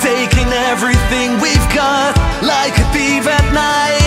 Taking everything we've got Like a thief at night.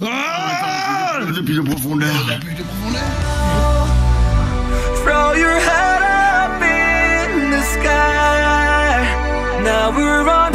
Ah de profondeur. De profondeur. Throw your head up in the sky. Now we're on